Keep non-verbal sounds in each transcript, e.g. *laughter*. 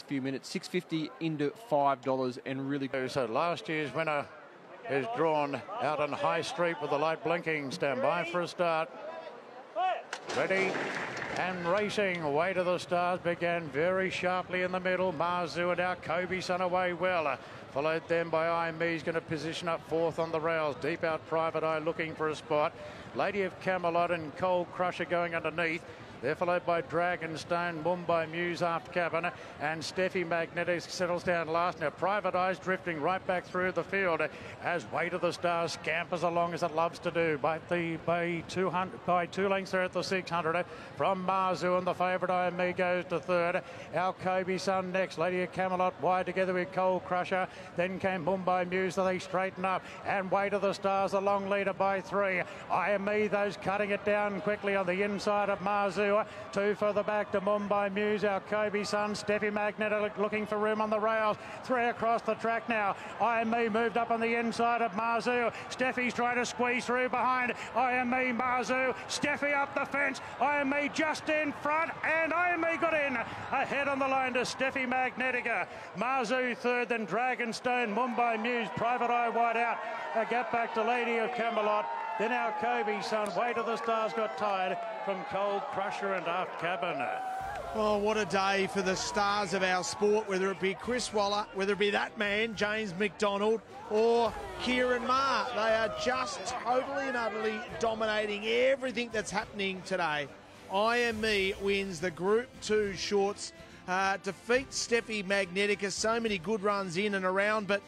last few minutes. Six fifty into five dollars, and really. So last year's winner is drawn out on High Street with the light blinking. Stand by for a start. Ready and racing. Way to the stars began very sharply in the middle. Marzu and our Kobe son away well. Uh, followed then by I Me. He's going to position up fourth on the rails. Deep out Private Eye looking for a spot. Lady of Camelot and Cold Crusher going underneath. They're followed by Dragonstone, Mumbai Muse after cabin, and Steffi Magnetic settles down last. Now, Private Eyes drifting right back through the field as Way to the Stars scampers along as it loves to do. By the by 200 by two lengths there at the 600 from Marzu, and the favourite I Me goes to third. Our Kobe Sun next. Lady of Camelot wide together with Cold Crusher. Then came Mumbai Muse. They straighten up and Way to the Stars, a long leader by three. I Me, those cutting it down quickly on the inside of Marzu. Two further back to Mumbai Muse, our Kobe son, Steffi Magnetic looking for room on the rails. Three across the track now. I Me moved up on the inside of Marzu. Steffi's trying to squeeze through behind. I Am Me, Marzu. Steffi up the fence. I Am Me just in front, and I Am Me got in. Ahead on the line to Steffi Magnetica. Marzu third, then Dragonstone, Mumbai Muse, Private Eye wide out. A gap back to Lady of Camelot. Then our Kobe son, Way to the Stars, got tired from Cold Crusher and Aft Cabin. Oh, what a day for the stars of our sport, whether it be Chris Waller, whether it be that man, James McDonald, or Ciaron Maher. They are just totally and utterly dominating everything that's happening today. I Am Me wins the Group 2 shorts, uh, defeats Steffi Magnetica. So many good runs in and around, but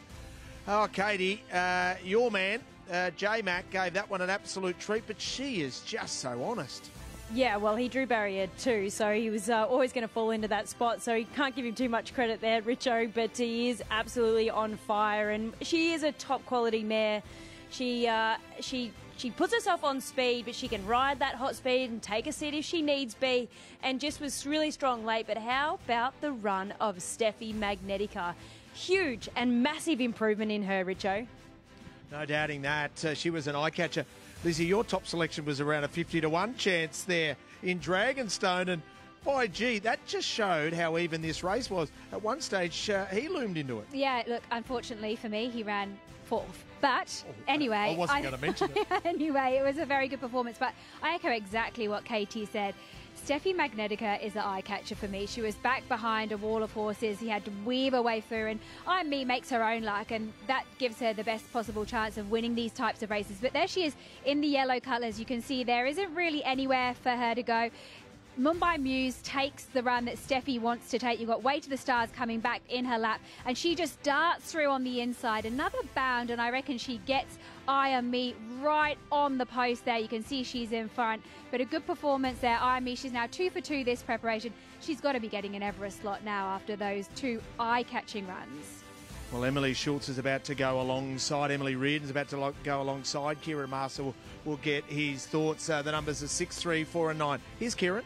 oh, Katie, uh, your man, uh, J Mac, gave that one an absolute treat, but she is just so honest. Yeah, well, he drew barrier too, so he was uh, always going to fall into that spot. So you can't give him too much credit there, Richo, but he is absolutely on fire, and she is a top quality mare. She uh, she she puts herself on speed, but she can ride that hot speed and take a seat if she needs be, and just was really strong late. But how about the run of Steffi Magnetica? Huge and massive improvement in her, Richo. No doubting that. Uh, she was an eye catcher. Lizzie, your top selection was around a 50 to 1 chance there in Dragonstone. And by gee, that just showed how even this race was. At one stage, uh, he loomed into it. Yeah, look, unfortunately for me, he ran fourth. But anyway, I wasn't going to mention it. *laughs* anyway, it was a very good performance. But I echo exactly what Katie said. Steffi Magnetica is the eye catcher for me. She was back behind a wall of horses. He had to weave her way through, and I Me makes her own luck, and that gives her the best possible chance of winning these types of races. But there she is in the yellow colours. You can see there isn't really anywhere for her to go. Mumbai Muse takes the run that Steffi wants to take. You've got Way to the Stars coming back in her lap, and she just darts through on the inside. Another bound, and I reckon she gets I Am Me right on the post there. You can see she's in front, but a good performance there. I Am Me, she's now two for two this preparation. She's got to be getting an Everest slot now after those two eye catching runs. Well, Emily Schultz is about to go alongside. Emily Reardon's about to go alongside. Kieran Marshall will, will get his thoughts. Uh, the numbers are 6, 3, 4, and 9. Here's Ciaron.